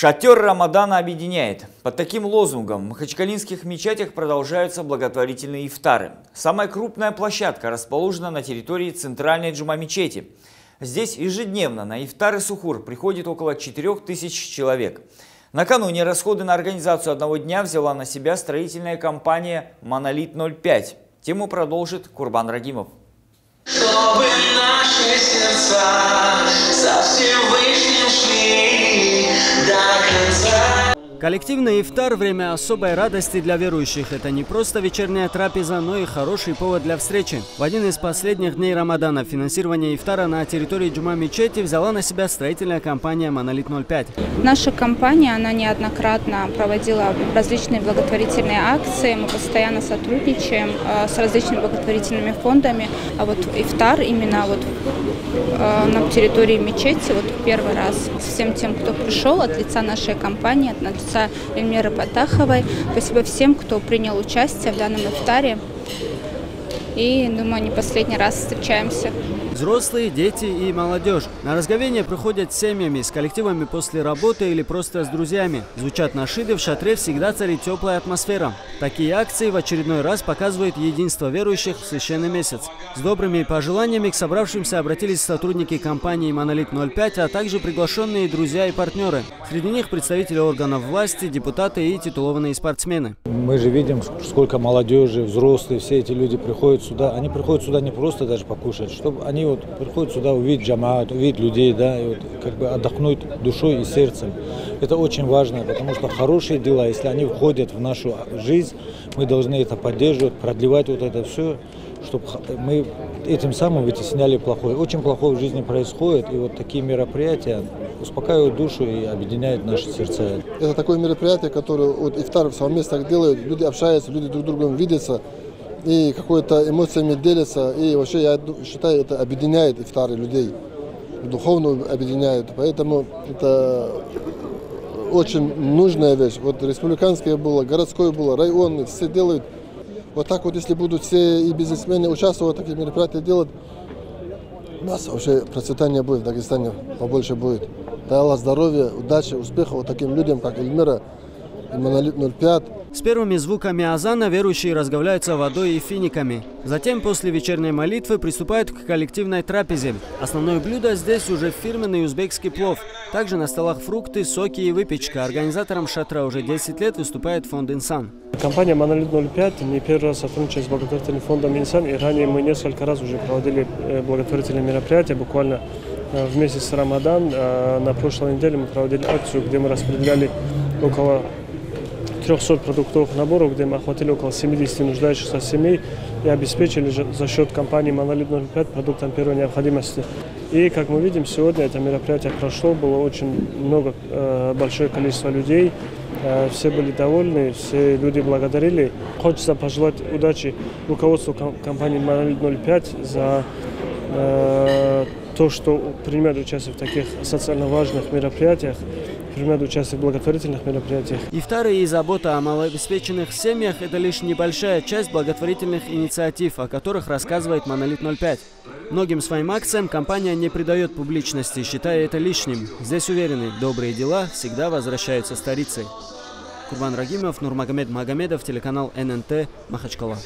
Шатер Рамадана объединяет. Под таким лозунгом в махачкалинских мечетях продолжаются благотворительные ифтары. Самая крупная площадка расположена на территории центральной джума мечети. Здесь ежедневно на ифтары сухур приходит около 4000 человек. Накануне расходы на организацию одного дня взяла на себя строительная компания «Монолит-05». Тему продолжит Курбан Рагимов. Чтобы наши сердца со Всевышним шли. Коллективный ифтар – время особой радости для верующих. Это не просто вечерняя трапеза, но и хороший повод для встречи. В один из последних дней Рамадана финансирование ифтара на территории Джума Мечети взяла на себя строительная компания «Монолит-05». Наша компания, она неоднократно проводила различные благотворительные акции. Мы постоянно сотрудничаем э, с различными благотворительными фондами. А вот ифтар именно вот э, на территории мечети, вот первый раз всем тем, кто пришел от лица нашей компании, от отца Эльмиры Патаховой. Спасибо всем, кто принял участие в данном ифтаре. И, думаю, не последний раз встречаемся. Взрослые, дети и молодежь. На разговение приходят семьями, с коллективами после работы или просто с друзьями. Звучат нашиды, в шатре всегда царит теплая атмосфера. Такие акции в очередной раз показывают единство верующих в священный месяц. С добрыми пожеланиями к собравшимся обратились сотрудники компании «Монолит-05», а также приглашенные друзья и партнеры. Среди них представители органов власти, депутаты и титулованные спортсмены. Мы же видим, сколько молодежи, взрослые, все эти люди приходят сюда. Они приходят сюда не просто даже покушать, чтобы они вот приходят сюда увидеть джамаат, увидеть людей, да, и вот как бы отдохнуть душой и сердцем. Это очень важно, потому что хорошие дела, если они входят в нашу жизнь, мы должны это поддерживать, продлевать вот это все, чтобы мы этим самым вытесняли плохое. Очень плохое в жизни происходит, и вот такие мероприятия успокаивают душу и объединяют наши сердца. Это такое мероприятие, которое вот ифтар в совместно делают, люди общаются, люди друг с другом видятся, и какой-то эмоциями делятся. И вообще я считаю, это объединяет ифтары людей, духовно объединяет. Поэтому это очень нужная вещь. Вот республиканское было, городское было, районное, все делают. Вот так вот, если будут все и бизнесмены участвовать в таких мероприятиях делать, у нас вообще процветание будет в Дагестане, побольше будет. Дай Аллах здоровья, удачи, успехов вот таким людям, как Эльмира Монолит 05. С первыми звуками азана верующие разговляются водой и финиками. Затем после вечерней молитвы приступают к коллективной трапезе. Основное блюдо здесь уже фирменный узбекский плов. Также на столах фрукты, соки и выпечка. Организатором шатра уже 10 лет выступает фонд «Инсан». Компания «Монолит 05» не первый раз сотрудничает с благотворительным фондом «Инсан». И ранее мы несколько раз уже проводили э, благотворительные мероприятия. Буквально э, в месяц Рамадан э, на прошлой неделе мы проводили акцию, где мы распределяли около 300 продуктовых наборов, где мы охватили около 70 нуждающихся семей и обеспечили за счет компании «Монолит 05» продуктом первой необходимости. И, как мы видим, сегодня это мероприятие прошло, было очень много, э, большое количество людей, э, все были довольны, все люди благодарили. Хочется пожелать удачи руководству компании «Монолит 05» за э, то, что принимает участие в таких социально важных мероприятиях принимают участие в благотворительных мероприятиях. Ифтары и забота о малообеспеченных семьях – это лишь небольшая часть благотворительных инициатив, о которых рассказывает «Монолит 05». Многим своим акциям компания не придает публичности, считая это лишним. Здесь уверены, добрые дела всегда возвращаются старицей. Курбан Рагимов, Нурмагомед Магомедов, телеканал ННТ, Махачкала.